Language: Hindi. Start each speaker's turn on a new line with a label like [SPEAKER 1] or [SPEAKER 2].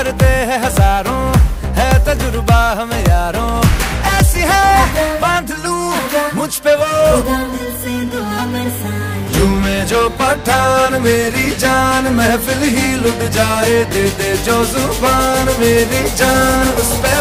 [SPEAKER 1] करते हैं हज़ारों, है तजुर्बा हम यारों। ऐसी है, बाँध लू, मुझ पे वो। झूमे जो पठान, मेरी जान, महफिल ही लुट जाए, दे दे जो ज़ुबान, मेरी जान, उस पे